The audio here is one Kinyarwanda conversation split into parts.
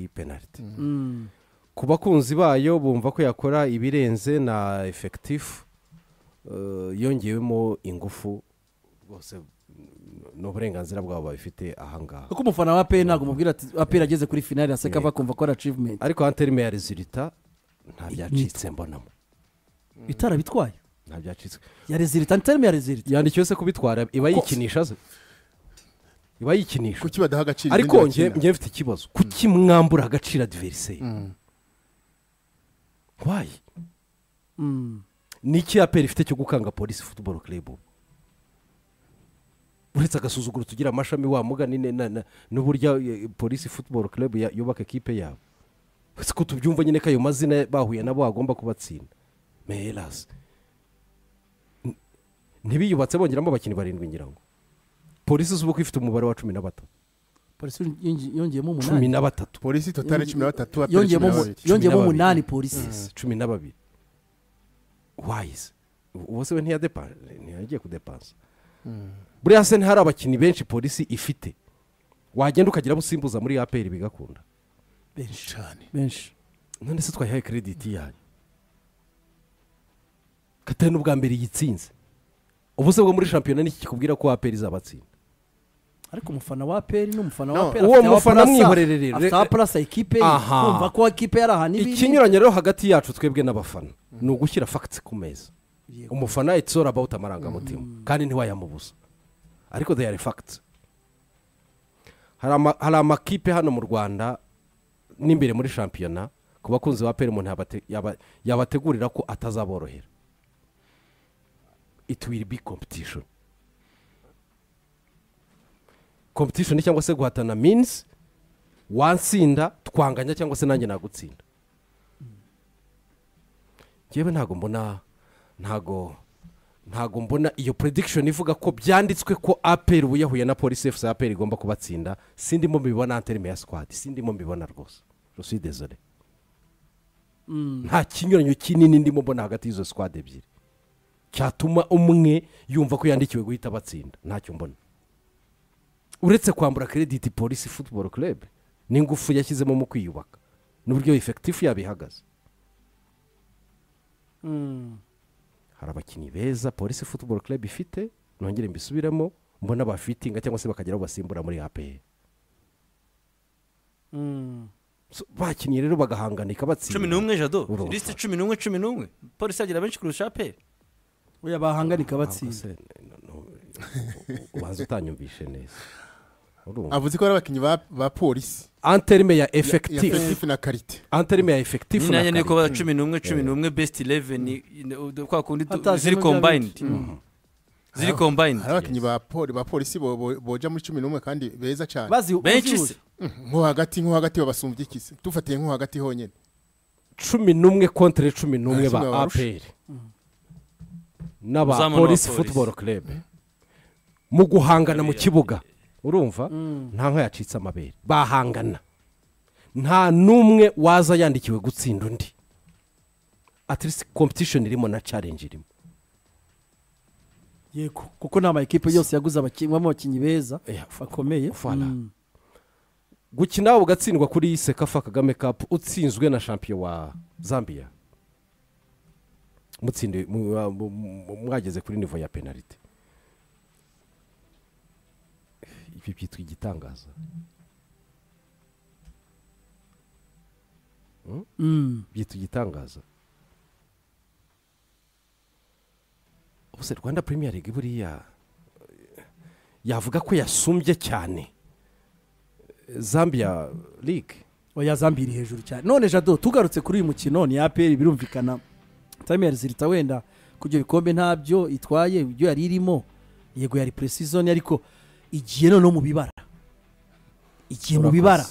iyi penaliti Mm. ku bakunzi bayo bumva ko yakora ibirenze na efekitifu yongewemo ingufu rwose ni uburenganzira bwabo babifite ahangaha kuko umufana wa aperi ntabwo umubwira ati aperi ageze kuri finali aseka ava akumva ko ari acivumenti ariko hanterime ya rezilita nta byacitse mbonamo. Itarabitwaye. Nta byacitse ya rezilita ntarimo ya rezilita yandikiwe se kubitwara iba yikinisha se. Iba yikinisha kuki badaha agaciro ariko ibindi njye bakina? njye mfite ikibazo. Kuki mwambura agaciro adiveriseri Mm. wayi Mm. ni iki aperi ifite cyo gukanga polisi futuboro kerebu uretse agasuzuguro tugira amashami wa mugani ne- na- na- n'uburyo polisi futuboro kerebu yubaka ekipe yabo uretse ko tubyumva nyine ko ayo mazina bahuye nabo bagomba kubatsinda. Merasi ntibiyubatse bongeramo abakinnyi barindwi ngira ngo. Polisi ko ifite umubare wa cumi na batatu. Polisi yongeyemo umunani cumi na batatu. Polisi totale cumi na batatu yongeyemo umunani polisi cumi na babiri wayizi ubu se we ntiyadepanze ntiyagiye kudepansa buriya se ntihari abakinnyi benshi polisi ifite. Wagenda ukagira abo usimbuza muri aperi bigakunda. Benshi. Cyane benshi. None se twayihaye kerediti yanyu? Katari n'ubwa mbere yitsinze. Ubu se bwo muri shampiyona niki kikubwira ko aperi izabatsinda ariko umufana wa aperi n'umufana wa aperi uwo mufana mwihorere rero. afite purasa Aha. kumva ko ekipe yari ahantu ibiri ikinyuranye rero hagati yacu twebwe n'abafana ni ugushyira fagitsi ku meza. Umufana it's all about amarangamutima. Kandi ntiwayamubuza. Ariko they are facts. Hari ama- hari amakipe hano mu rwanda n'imbere muri shampiyona ku bakunzi ba peri umuntu yabate- yaba- yabategurira ko atazaborohera. It will be competition. Competition cyangwa se guhatana means wansinda twanganya cyangwa se nanjye nagutsinda. Ngewe ntabwo mbona ntabwo ntabwo mbona iyo prediction ivuga ko byanditswe ko aperi ubu yahuye na polisi efuse aperi igomba kubatsinda sindimo mbibona anterime ya sikwadi sindimo mbibona rwose. Rusi dezore nta kinyuranyo kinini ndimo mbona hagati y'izo sikwadi ebyiri. Cyatuma umwe yumva ko yandikiwe guhita abatsinda ntacyo mbona. Uretse kwambura kerediti polisi futuboro kerebe n'ingufu yashyizemo mu kwiyubaka n'uburyo efekitifu yabo ihagaze Mm. hari abakinnyi beza polisi futuboro kerebe ifite nongere mbisubiremo mbona bafitinga cyangwa se bakagira aho basimbura muri apr Mm. So, bakinnyi rero bagahanganika batsinda cumi n'umwe jado lisite cumi n'umwe cumi n'umwe polisi yagira benshi kurusha oya bahanganika batsinda ubanza utanyumvishe neza avuze ko ari abakinnyi ba polisi. Anterime ya ya efekitifu na karite anterime ya efekitifu ni na ba cumi n'umwe cumi n'umwe besiti ileveni kwa kundi ziri bya kombinedi bindi. ziri kombinedi hari abakinnyi ba poli ba polisi bo- bo- boja muri cumi n'umwe kandi beza cyane. Bazi benshi se nko hagati nko hagati babasumbye ikisi dufatiye nko hagati honyine cumi n'umwe kontere cumi n'umwe ba apr n'aba polisi futuboro kerebe mu guhangana mu kibuga urumva? Mm. nta nka yacitse amabere. Bahangana. Nta n'umwe waza yandikiwe gutsinda undi. Atirisi kompetishoni irimo na challenge irimo. Yego kuko ni ama ekipe yose yaguze abakinnyi beza Yeah, bakomeye. Mm. gukina ugatsindwa kuri sekafa kagame kapu utsinzwe na champion wa zambia. Mwageze kuri nivo ya penalite ibi byitwa igitangaza Mm. byitwa igitangaza ubuse rwanda premier league buriya yavuga ko yasumbye cyane. Zambia league. Oya zambi iri hejuru cyane. None jado tugarutse kuri uyu mukino ni aperi birumvikana. Time ya rezilita wenda. Ku ibyo bikombe ntabyo itwaye ibyo yari irimo. Yego yari puresizoni ariko igiye noneho mu bibara. Igiye mu bibara.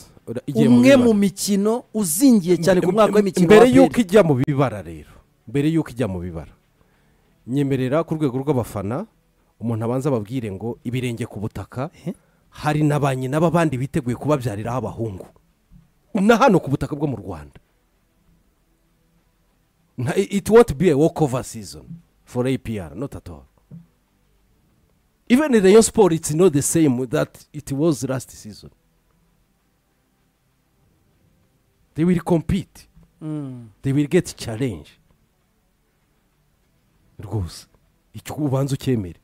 Umwe mu mikino uzingiye cyane ku mwaka w'imikino mbere y'uko ijya mu bibara rero. Mbere y'uko ijya mu bibara. Nyemerera ku rwego rw'abafana umuntu abanza ababwire ngo ibirenge ku butaka Eh? hari na ba nyina b'abandi biteguye kubabyariraho abahungu. Na hano ku butaka bwo mu rwanda. It won't be a walkover season for apr not at all. Even in rayon sport it's not the same that it was last season. They will compete. Mm. they will get challenge rwose. Icyo ubanza ukemere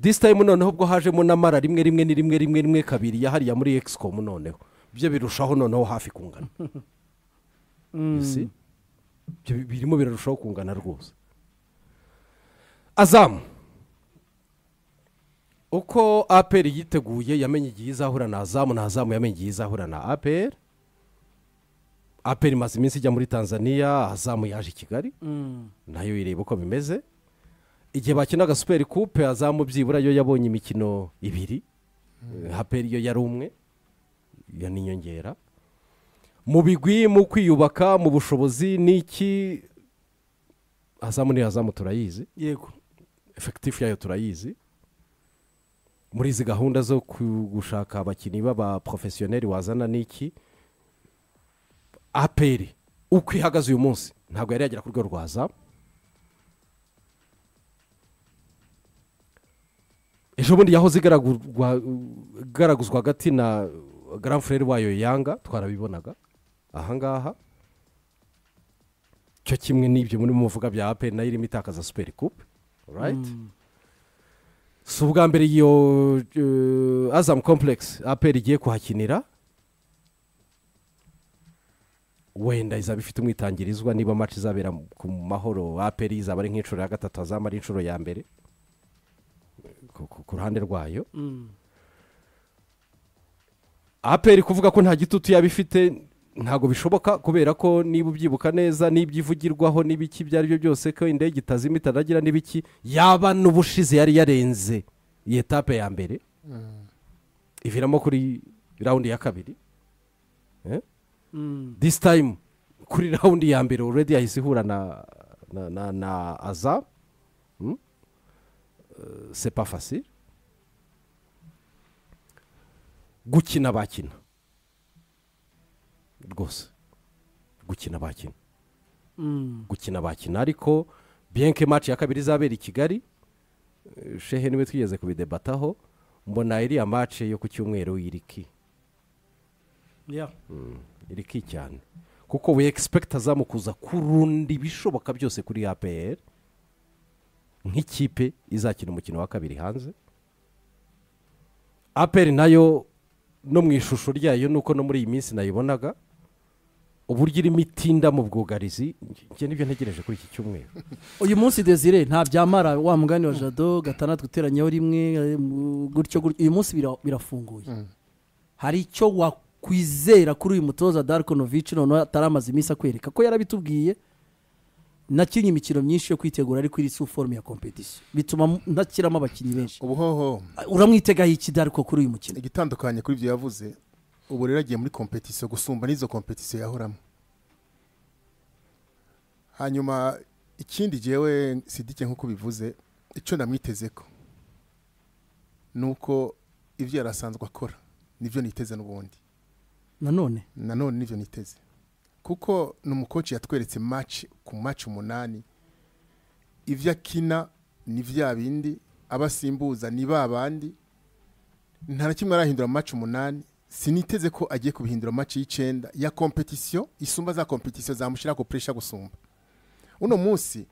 this time noneho ubwo hajemo n'amara rimwe rimwe ni rimwe rimwe rimwe kabiri ya hariya muri excom noneho. Byo birushaho noneho hafi kungana. Bi- birimo birarushaho kungana rwose. Azamu uko aperi yiteguye yamenye igihe izahura na azamu na azamu yamenye igihe izahura na aperi aperi imaze iminsi ijya muri tanzania azamu yaje i kigali. Mm. na yo ireba uko bimeze. Igihe bakinaga superi kupe azamu byibura yo yabonye imikino ibiri. Haperi yo yari umwe iyo ni inyongera mu bigwi mu kwiyubaka mu bushobozi n'iki azamu ni azamu turayizi. Yego. Efekitifu yayo turayizi. Muri izi gahunda zo gushaka abakinnyi b'abaporofesiyoneri wazana n'iki? Aperi uko ihagaze uyu munsi. Ntabwo yari yagera ku rwego rwa zamu ejo bundi yahoze igaraguzwa hagati na garan furere wayo yanga twarabibonaga. Ahangaha cyo kimwe n'ibyo muri muvuga bya aperi na yo irimo itakaza superi kupe rayiti si ubwa mbere iyo azamu kompuregisi aperi igiye kuhakinira. Wenda izaba ifite umwitangirizwa niba maci izabera ku mahoro aperi izaba ari nk'inshuro ya gatatu azaba ari inshuro ya mbere. Ku ruhande rwayo. Mm. aperi kuvuga ko nta gitutu yaba ifite ntabwo bishoboka kubera ko niba ubyibuka neza n'ibyo ivugirwaho n'ibiki ibyo ari byo byose ko indege itazima itanagira n'ibiki yaba n'ubushize yari yarenze iyi etape ya mbere iviramo kuri rawundi ya kabiri Eh? Mm. this time kuri rawundi ya mbere already yahise ihura na na na, na aza uh, c'est pas facile gukina bakina rwose. Gukina bakina Mm. gukina bakina ariko bienke match ya kabiri izabera i kigali eh, shehe ni we twigeze kubidebataho mbona iriya match yo ku cyumweru iriki. Yeah. iriki cyane. Kuko we egisipegita azamukuza kurunda ibishoboka byose kuri apr nk'ikipe izakina umukino wa kabiri hanze. Apr na yo no mu ishusho ryayo nuko no muri iyi minsi nayibonaga. Uburyo irimo itinda mu bwugarizi njye ni byo ntegereje kuri iki cyumweru. Uyu munsi desire nta byamara wa mugani wa jado gatandatu uteranyeho rimwe gutyo gutyo uyu munsi bira- birafunguye. Hari icyo wakwizera kuri uyu mutoza darikonovici noneho atari amaze iminsi akwereka ko yarabitubwiye. Nakinnye imikino myinshi yo kwitegura ariko iri su forume ya kompetisiyo bituma ntakiramo abakinnyi benshi. Ubuhoho. Uramwitegaho iki dariko kuri uyu mukino? Igitandukanye kuri ibyo yavuze. Ubu rero agiye muri kompetisiyo gusumba n'izo kompetisiyo yahoramo. Hanyuma ikindi jyewe sidike nk'uko bivuze icyo namwiteze ko ni uko ibyo yari asanzwe akora ni byo niteze n'ubundi. Nanone? Nanone ni byo niteze. Kuko ni umukoci yatweretse maci ku maci umunani ibyo akina ni bya bindi aba asimbuza ni ba bandi nta na kimwe arahindura maci umunani siniteze ko agiye kubihindura maci y'icyenda ya kompetisiyo isumba za kompetisiyo zamushyira ku puresha gusumba. Uno munsi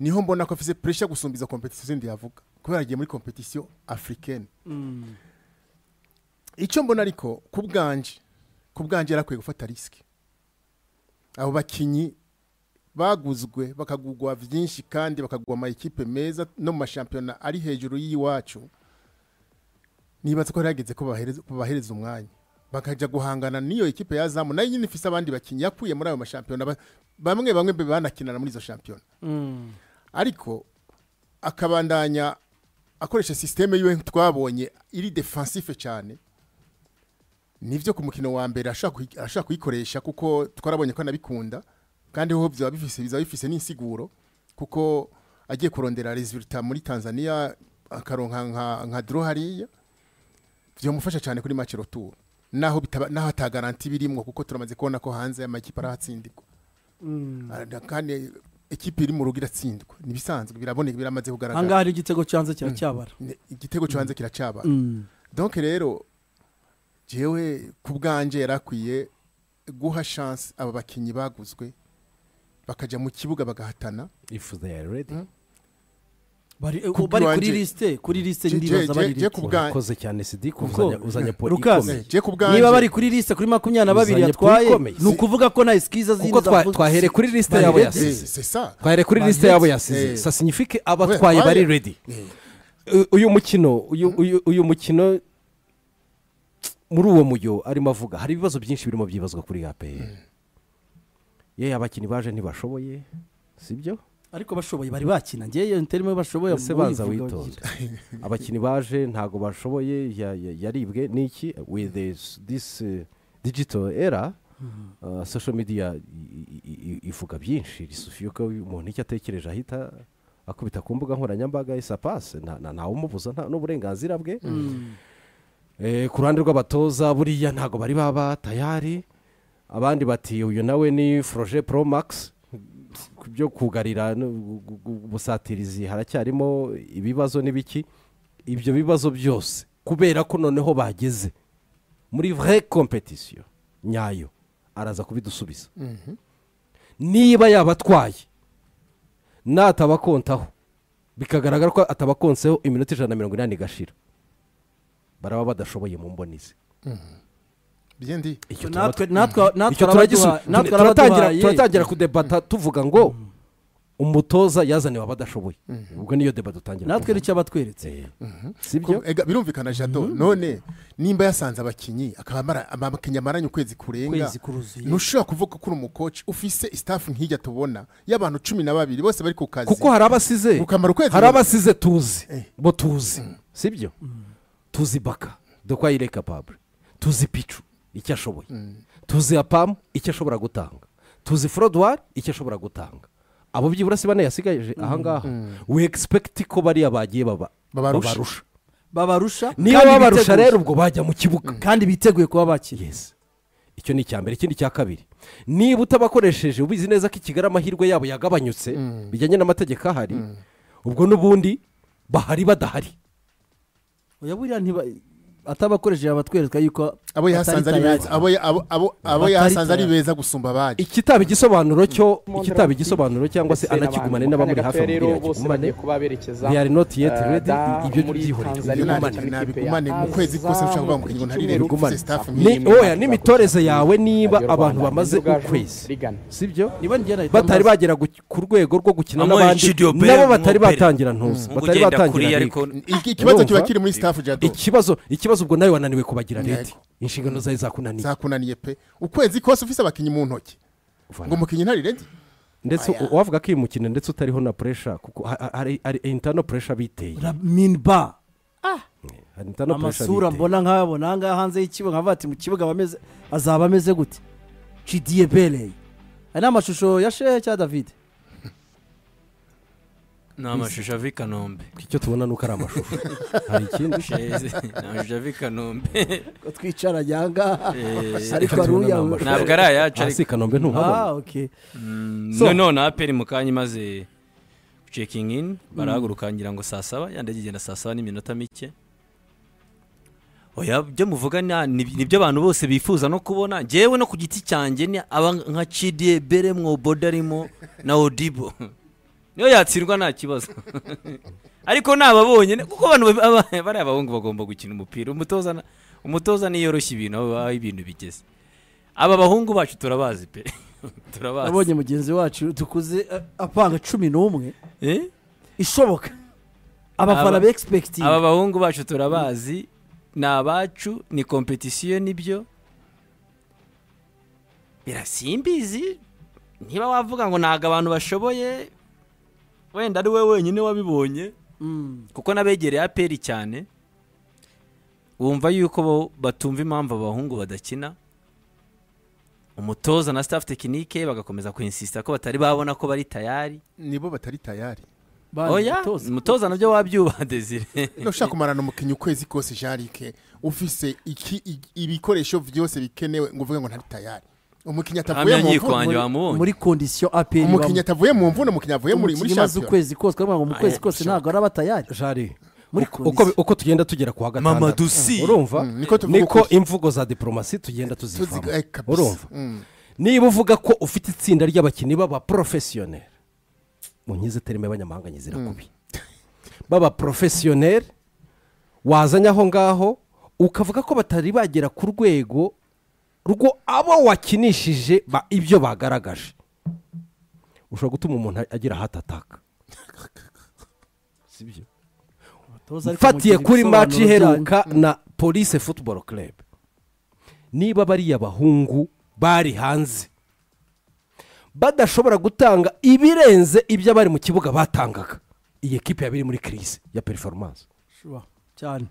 ni ho mbona ko afite puresha gusumba izo kompetisiyo zindi yavuga. Kubera agiye muri kompetisiyo afurikeni icyo mbona ariko ku bwanje ku bwanje yari akwiye gufata risiki abo bakinnyi baguzwe bakagurwa byinshi kandi bakagurwa amakipe meza no mu mashampiyona ari hejuru y'iwacu. Nibaza ko yageze ko babahereza- umwanya. Bakajya guhangana n'iyo ekipe ya zamu na yo nyine ifite abandi bakinnyi yakuye muri ayo mashampiyona. Ba- bamwe bamwe banakinana muri izo shampiyona. Ariko akabandanya akoresha sisiteme yiwe twabonye iri defansife cyane. Nibyo ku mukino wa mbere ashaka kuyi- ashaka kuyikoresha kuko twarabonye ko anabikunda. Kandi ho byaba bifise bizaba bifise n'insiguro kuko agiye kurondera resulta muri tanzania akaronka nka, dro hariya byamufasha cyane kuri match retour. Naho bitaba naho atagaranti birimwo kuko turamaze kubona ko hanze amakipe arahatsindirwa Ara- kandi ekipe iri mu rugo iratsindwa. Nibisanzwe biraboneka biramaze kugaragara. Ahangaha hari igitego cyanze kiracyabara Ne- igitego cyo hanze kiracaba Mm. donc rero jewe ku bwanje yarakwiye guha chance aba bakinnyi baguzwe bakajya mu kibuga bagahatana. If they are ready. Bari Ku bari kuri lisite kuri lisite ndibaza bari bwa- urakoze cyane sidi Kuko- uzanya uzanya po Lucas, ikomeye. Niba bari kuri lisite kuri makumyabiri na babiri Uzanye yatwaye ni ukuvuga ko nta esikiza zindi zavuze. twahere kuri lisite yabo yasize c'est ça. Twahere kuri Bari lisite yabo ready. yasize sa signifike abatwaye bari ready. Eh, uyu mukino uyu uyu- uyu mukino muri uwo mujyo arimo avuga hari ibibazo byinshi birimo byibazwa kuri APR ye abakinnyi baje ntibashoboye sibyo ariko bashoboye bari bakina. Ngewe nterimo bashoboye ese banza bagira. abakinnyi baje ntago bashoboye ya- ya- yaribwe. N'iki with this, this uh, digital era uh, social media ivuga byinshi. Risufiye ko umuntu icyo atekereje ahita akubita ku mbuga nkoranyambaga isapase ntawumubuza nta n'uburenganzira bwe. Eh, ku ruhande rw'abatoza buriya ntabwo bari baba tayari abandi bati uyu nawe ni foroje pro max. Byo kugarira ubusatirizi haracyarimo ibibazo n'ibiki? Ibyo bibazo byose. Kubera ko noneho bageze muri vraie competition nyayo araza kubidusubiza. Niba yabatwaye natabakontaho bikagaragara ko atabakonseho iminota ijana na mirongo inani igashira. Baraba badashoboye mu mboni ze bien dit. Icyo natwe natwe natwe turatangira turatangira kudebata tuvuga ngo umutoza yazaniwe abadashoboye ubwo niyo deba dutangira natwe ni cyo abatweretse Eh, sibyo? Ega, birumvikana jado none nimba yasanze abakinnyi akaba abakinnyi amaranye ukwezi kurenga ntushobora kuvuga ko uri umukoci ufise staff nk'ijya tubona y'abantu cumi na babiri bose bari ku kazi. Kuko hari abasize. Hari abasize tuzi Eh. bo tuzi. Sibyo? Tuzi baka dokwa yire kapabure tuzi picu icyo ashoboye. Tuzi apamu icyo ashobora gutanga. Tuzi forodwari icyo ashobora gutanga. Abo byibura si bane yasigaje ahangaha we egisipegiti ko bariya bagiye baba Babarusha. babarusha. Niba babarusha rero ubwo bajya mu kibuga. Kandi biteguye kuba bakina. Yes. Icyo ni icya mbere ikindi cya kabiri. Niba utabakoresheje ubizi neza ko i kigali amahirwe yabo yagabanyutse bijyanye n'amategeko ahari ubwo n'ubundi bahari badahari. Atabakoresheje abatwereka yuko abo yahasanze ari beza abo yahasanze ari beza gusumba abandi. Ikitaba igisobanuro cyo ikitaba igisobanuro cyangwa se anakigumane n'abamuri hafi bose akigumane they are not yet eh, ready. ibyo ikipe nabigumane ya mu kwezi kose ntushobora kuvuga ngo ngo ntarire bigumane. ufite staff ni oya n'imitoreze yawe niba abantu bamaze ukwezi. Sibyo? Niba batari bagera ku rwego rwo gukina n'abandi nabo batari batangira ntuzi Nk'ubu batari batangira ikibazo kiba kiri muri staff jado. ikibazo ikibazo ubwo nawe wananiwe kubagira leta. Inshingano zawe zakunaniye. Zakunaniye pe. Ukwezi kose ufise abakinnyi mu ntoki. Ngo umukinnyi ntari ready? Ndetse wavuga ko iyi mukino ndetse utariho na puresha kuko ha- ha- hari intano puresha biteye. Minba hari amasura mbona nk'abona aha ngaha hanze y'ikibuga? Nkavuga ati mu kibuga azaba ameze gute? Cidiye bereye aya ni amashusho ya shehe cya david ni amashusho ava i kanombe. Icyo tubona ni uko ari amashusho. Hari ikindi? Sheze, ni amashusho ava i kanombe. Ko twicaranye aha ngaha Eh, ariko ni uya ntabwo ari ayacu hasi ariko kanombe ntuhabona. Ah ok. Mm, none aperi mu kanya imaze cekingi in barahaguruka ngira ngo saa saba yandi igenda saa saba n'iminota mike. Oya byo muvuga ni- ni ni byo abantu bose bifuza no kubona. Njyewe no ku giti cyanjye ni aba nka cidiye bere mwoboda arimo na odibo. niyo yatsindwa nta kibazo. Ariko nababonye kuko abantu ba- aba- bariya abahungu bagomba gukina umupira. Umutoza umutoza niyoroshya ibintu aho ibintu bigeze. Aba bahungu bacu turabazi pe. Turabazi. Nabonye mugenzi wacu dukuze eh, apanga cumi n'umwe. Eh? ishoboka. Abafana Aba- be egispekitingi aba bahungu bacu turabazi ni abacu ni kompetisiyo ni byo birasimbizi. Niba wavuga ngo ntabwo abantu bashoboye wenda ari we wenyine wabibonye. Kuko n'abegereye aperi cyane wumva yuko batumva impamvu abahungu badakina. Umutoza na staff tekinike bagakomeza kwinsisita ko batari babona ko bari tayari. Nibo batari tayari. Oya umutoza. nabyo wabyubaha desire ushaka kumarana umukinnyi ukwezi kose jarike ufise iki ibikoresho byose bikenewe ngo uvuge ngo ntari tayari umukinnyi atavuye mu mvune muri kondisiyo aperi umukinnyi atavuye mu mvune umukinnyi avuye muri muri shampiyona ukwezi kose twavuga ngo mu kwezi kose ntabwo araba tayari. Jari muri uko, tugenda tugera ku wa gatandatu? Sy. urumva? Mm, niko tuvuga niko imvugo za diporomasi tugenda tuzivamo. tuzi eh, urumva? Mm. niba uvuga ko ufite itsinda ry'abakinnyi b'abaporofesiyoneri mu nkizi terime y'abanyamahanga nyizira kubi b'abaporofesiyoneri wazanye aho ngaho ukavuga ko batari bagera ku rwego rwo abo wakinishije ba- ibyo bagaragaje. Ushobora gutuma umuntu agira hatataka sibyo? Abatoza ariko mfatiye kuri maci iheruka na polise futuboro kerebe niba bariya bahungu bari hanze. Badashobora gutanga ibirenze ibyo abari mu kibuga batangaga. Iyi ekipe yaba iri muri kirise ya periforomance cyane.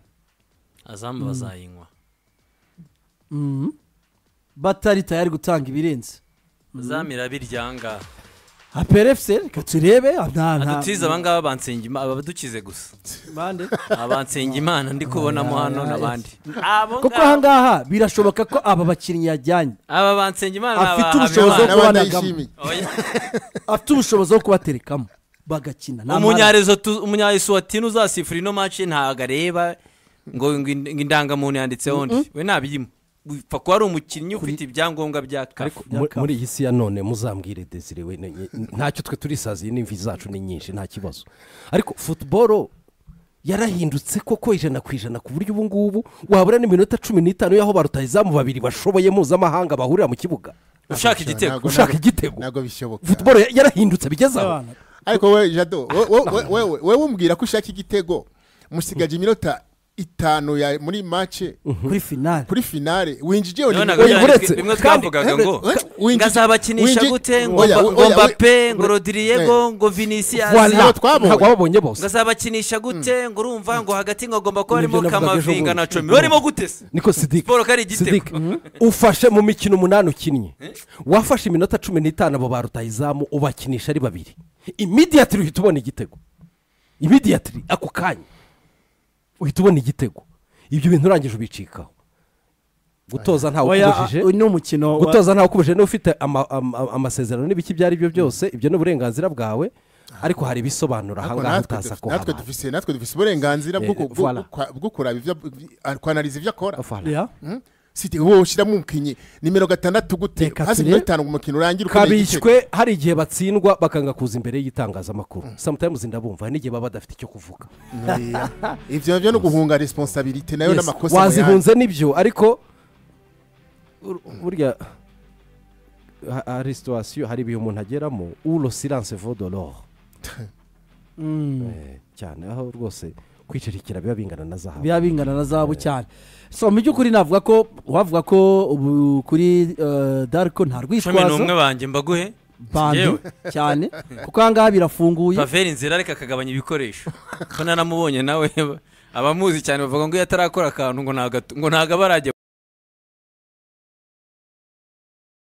Azamu bazayinywa. Mhm. Batari tayari gutanga ibirenze. Zamira biryanga aperefuse reka turebe. Ah, adutize abangaba bansenga imana abadukize gusa. Bande? Abansenga imana ndi kubonamo hano n'abandi. Kuko ahangaha birashoboka ko aba bakinnyi yajyanye. Aba bansenga imana Afite ubushobozi bwo kubanagamo. afite ubushobozi bwo kubaterekamo. Bagakina. Umunyayisuwatini uzasifura ino maci ntabwo areba. Ngo ngo indangamuntu yanditseho undi. We ntabirimo upfa kuba ari umukinnyi ufite ibyangombwa bya kafu Mu- muri iyi si ya none muzambwire desire we ntacyo twe turisaziye n'imvi zacu ni nyinshi nta kibazo ariko futuboro yarahindutse koko ijana ku ijana ku buryo ubu ngubu wabura n'iminota cumi n'itanu y'aho ba rutahizamu babiri bashoboye mpuzamahanga bahurira mu kibuga ushaka igitego ushaka igitego ntabwo bishoboka futuboro ya- yarahindutse bigeze aho ariko wowe jado wo- wo- wo- wewe wewe umbwira ko ushaka igitego musigaje iminota itanu ya muri mace kuri finale. kuri finale. Winjije uretse- bimwe kandi- twavugaga ngo winjije- ngazabakinisha gute? Ngo Oya, Mba- oya, ngo mbape ngo oya. rodiriyego ngo vinicius. Ntabwo babonye bose ngazabakinisha gute? Ngo urumva ngo hagati ngo agomba kuba harimo kamavinga na comi barimo gute se? Niko sidike siporo ko ari igitego Sidike, ufashe mu mikino umunani ukinnye wafashe iminota cumi n'itanu abo ba rutahizamu ubakinisha ari babiri. Imidiyatiri uhita ubona igitego. Imidiyatiri ako kanya. Uhita ubona igitego ibyo bintu urangije ubicikaho gutoza ntawe ukubujije ni umukino gutoza ntawe ukubujije niba ufite ama- ama- amasezerano n'ibiki ibyo ari byo byose ibyo ni uburenganzira bwawe ariko hari ibisobanuro ahangaha utaza ko natwe habaye dufise natwe dufise uburenganzira bwo Eh, ku- bwo- voilà. bwo- bwo kuraba ibyo kwanariza ibyo akora. Mm? Siti wowe ushyiramo umukinnyi nimero gatandatu gute? Hasi mirongo itanu ngo umukino urangire kabishywe hari igihe batsindwa bakanga kuza imbere y'itangazamakuru. Sometimes ndabumva n'igihe baba badafite icyo kuvuga. Oya. ivyo navyo no guhunga responsabilite nayo n'amakosa wazihunze nibyo ariko ur- burya ha- hari situwasiyo hari ibihe umuntu ageramo? Uro silence vodolore Mm. cyane. Aho rwose kwicirikira biba bingana na zahabu. Biba bingana na zahabu cyane. So mu by'ukuri navuga ko wavuga ko ubu kuri eh, dariko nta cumi rwitwazo n'umwe banjye mbaguhe? Bande. Cyane. Kuko ahangaha birafunguye. Paveri inzira ariko akagabanya ibikoresho. Ko naramubonye nawe abamuzi cyane bavuga ngo iyo atarakora akantu ngo aba arajya